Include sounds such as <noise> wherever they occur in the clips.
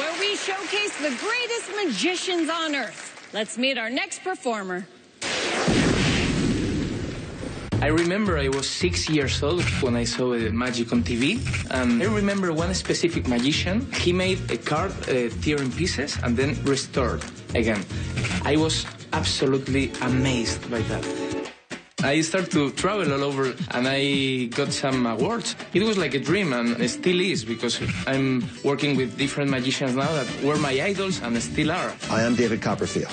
where we showcase the greatest magicians on earth. Let's meet our next performer. I remember I was six years old when I saw magic on TV, and I remember one specific magician. He made a card uh, tear in pieces and then restored again. I was absolutely amazed by that. I started to travel all over and I got some awards. It was like a dream and it still is because I'm working with different magicians now that were my idols and still are. I am David Copperfield.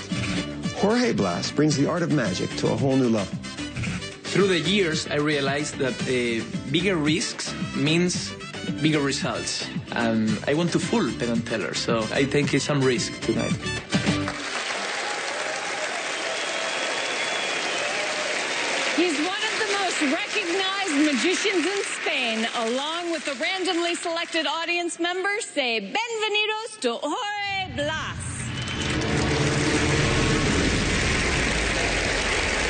Jorge Blass brings the art of magic to a whole new level. Through the years, I realized that uh, bigger risks means bigger results. And I want to fool Penn and Teller, so I take some risk tonight. Magicians in Spain, along with the randomly selected audience members. Say bienvenidos to Jorge Blass.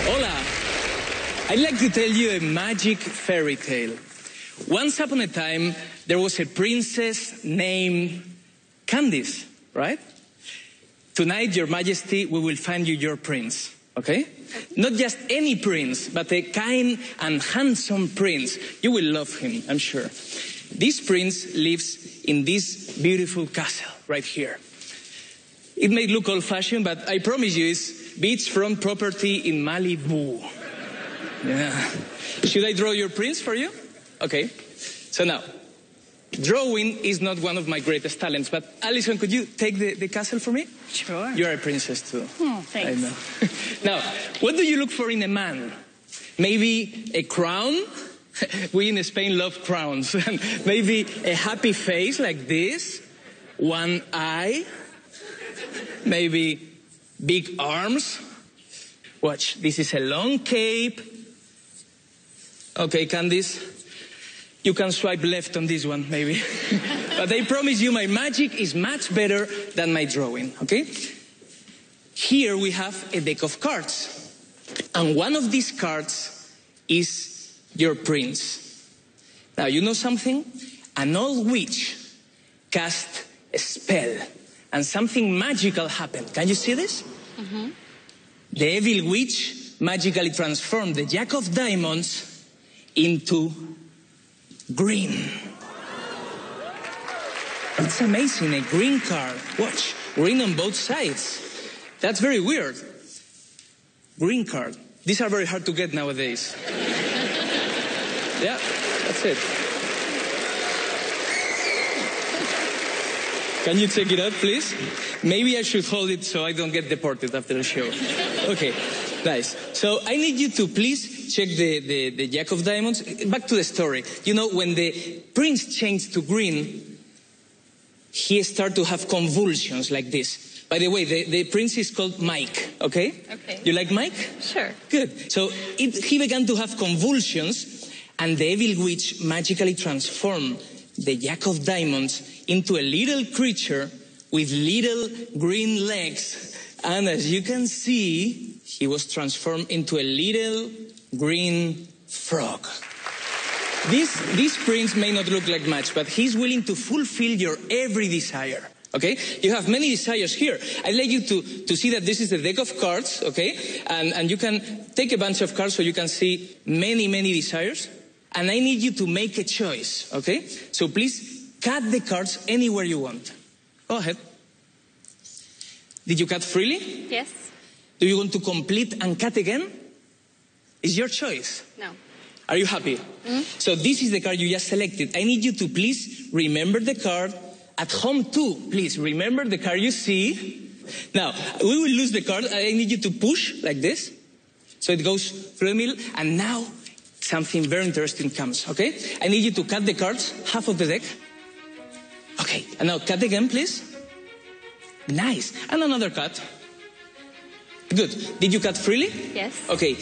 Hola! I'd like to tell you a magic fairy tale. Once upon a time, there was a princess named Candice, right? Tonight, Your Majesty, we will find you your prince, okay? Not just any prince, but a kind and handsome prince. You will love him, I'm sure. This prince lives in this beautiful castle right here. It may look old fashioned, but I promise you it's beachfront property in Malibu. Yeah. Should I draw your prince for you? Okay. So now, drawing is not one of my greatest talents, but Alison, could you take the, the castle for me? Sure. You're a princess too. Hmm, thanks. I know. <laughs> now, what do you look for in a man? Maybe a crown? <laughs> we in Spain love crowns. <laughs> Maybe a happy face like this? One eye? Maybe big arms? Watch, this is a long cape. Okay, Candice, you can swipe left on this one, maybe. <laughs> but I promise you, my magic is much better than my drawing, okay? Here we have a deck of cards. And one of these cards is your prince. Now, you know something? An old witch cast a spell and something magical happened. Can you see this? Mm-hmm. The evil witch magically transformed the Jack of Diamonds into green. It's amazing, a green card. Watch, green on both sides. That's very weird. Green card. These are very hard to get nowadays. yeah, that's it. Can you check it out, please? Maybe I should hold it so I don't get deported after the show. Okay, nice. So I need you to please check the, the, the Jack of Diamonds. Back to the story. You know, when the prince changed to green, he started to have convulsions like this. By the way, the, the prince is called Mike, okay? Okay. You like Mike? Sure. Good. So it, he began to have convulsions, and the evil witch magically transformed the Jack of Diamonds into a little creature with little green legs. And as you can see, he was transformed into a little green frog. This, this prince may not look like much, but he's willing to fulfill your every desire. Okay? You have many desires here. I'd like you to, to see that this is the deck of cards, okay? And, and you can take a bunch of cards so you can see many, many desires. And I need you to make a choice, okay? So please cut the cards anywhere you want. Go ahead. Did you cut freely? Yes. Do you want to complete and cut again? It's your choice. No. Are you happy? Hmm? So this is the card you just selected. I need you to please remember the card. At home too, please remember the card you see. Now, we will lose the card. I need you to push like this. So it goes through the middle. And now something very interesting comes, okay? I need you to cut the cards, half of the deck. Okay, and now cut again, please. Nice. And another cut. Good. Did you cut freely? Yes. Okay,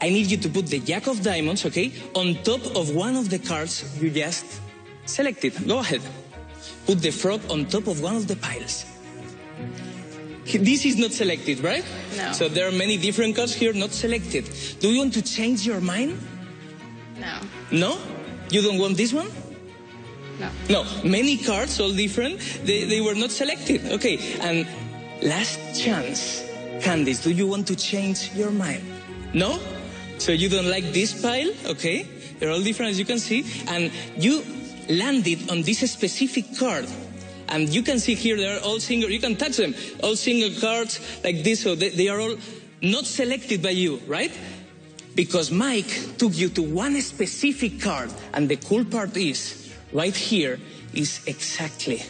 I need you to put the Jack of Diamonds, okay, on top of one of the cards you just selected. Go ahead. Put the frog on top of one of the piles. This is not selected, right? No. So there are many different cards here not selected. Do you want to change your mind? No. No? You don't want this one? No. No, many cards, all different. They, they were not selected. Okay, and last chance. Candice, do you want to change your mind? No? So you don't like this pile? Okay. They're all different as you can see. And you landed on this specific card. And you can see here they're all single, you can touch them, all single cards like this. So they, they are all not selected by you, right? Because Mike took you to one specific card. And the cool part is, right here is exactly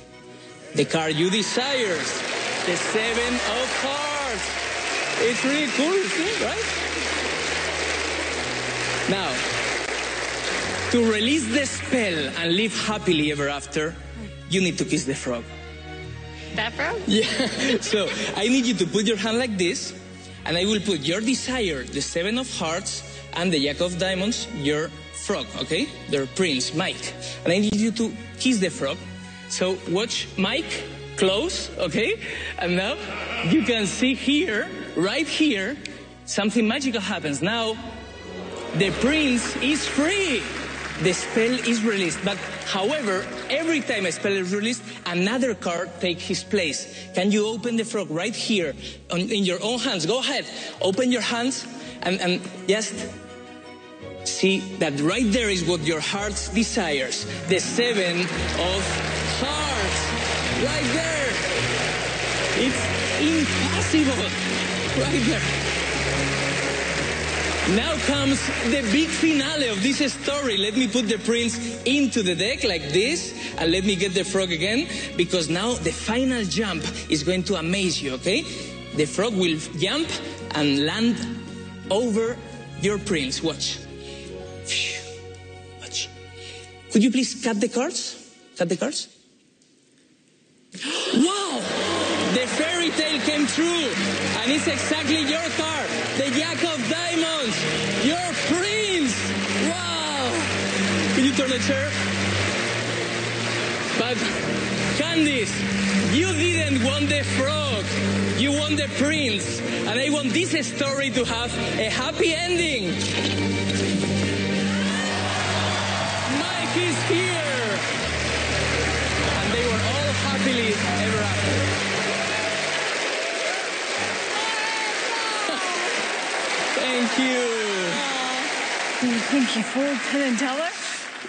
the card you desire. The seven of cards. It's really cool, right? Now, to release the spell and live happily ever after, you need to kiss the frog. That frog? <laughs> Yeah. so I need you to put your hand like this, and I will put your desire, the seven of hearts, and the jack of diamonds, your frog, okay? Your prince, Mike. And I need you to kiss the frog. So watch Mike close, okay? And now you can see here, right here, something magical happens. Now the prince is free. The spell is released. But however, every time a spell is released, another card takes his place. Can you open the frog right here on, in your own hands? Go ahead. Open your hands and, and just see that right there is what your heart desires. The seven of hearts. Right there. It's impossible. Right there. Now comes the big finale of this story. Let me put the prince into the deck like this, and let me get the frog again, because now the final jump is going to amaze you, okay? The frog will jump and land over your prince. Watch. Watch. Could you please cut the cards? Cut the cards? <gasps> Wow! The fairy tale came true, and it's exactly your card, the Jack of Diamonds, your prince. Wow! Can you turn the chair? But Candice, you didn't want the frog. You want the prince, and I want this story to have a happy ending. Mike is here, and they were all happily ever after. You. You think you fooled Penn and Teller?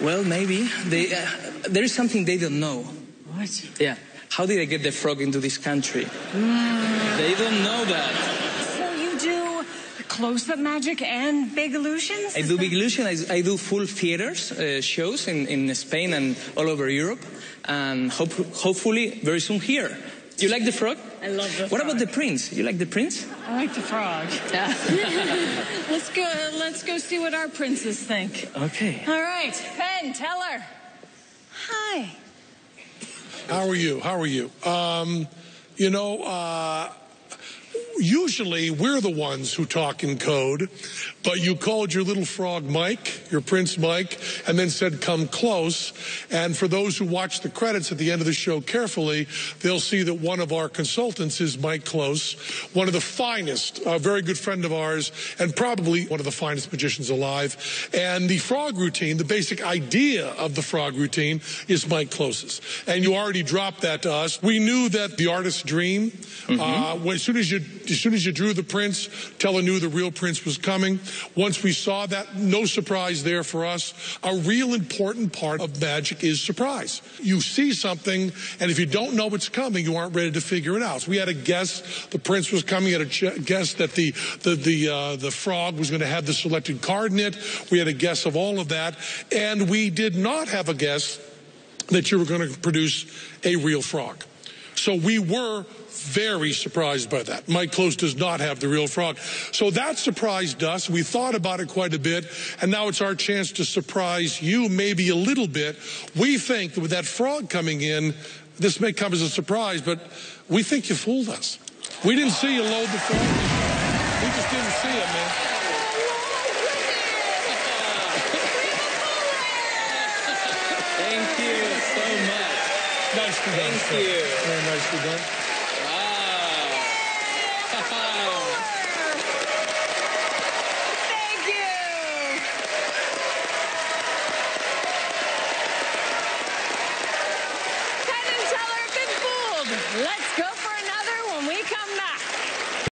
Well, maybe they, uh, there is something they don't know. What? Yeah. How did I get the frog into this country? They don't know that. So you do close-up magic and big illusions? I do big illusion. I, I do full theaters uh, shows in, in Spain and all over Europe, and hope, hopefully very soon here. You like the frog? I love the frog. What frog. about the prince? You like the prince? I like the frog. Yeah. <laughs> let's go. Let's go see what our princes think. Okay. All right, Penn Teller. Hi. How are you? How are you? Um, you know, uh, usually we're the ones who talk in code, but you called your little frog Mike, your prince Mike, and then said, come close. And for those who watch the credits at the end of the show carefully, they'll see that one of our consultants is Mike Close, one of the finest, a very good friend of ours, and probably one of the finest magicians alive. And the frog routine, the basic idea of the frog routine is Mike Close's. And you already dropped that to us. We knew that the artist's dream, uh, as soon as you, as soon as you drew the prince, Teller knew the real prince was coming. Once we saw that, no surprise there for us. A real important part of magic is surprise. You see something, and if you don't know what's coming, you aren't ready to figure it out. So we had a guess the prince was coming. We had a guess that the the the uh, the frog was going to have the selected card in it. We had a guess of all of that, and we did not have a guess that you were going to produce a real frog. So we were very surprised by that. Mike Close does not have the real frog. So that surprised us. We thought about it quite a bit, and now it's our chance to surprise you maybe a little bit. We think that with that frog coming in, this may come as a surprise, but we think you fooled us. We didn't see you load the frog. We just didn't see it, man. Thank you so much. Nicely done. Thank you. Very nicely done.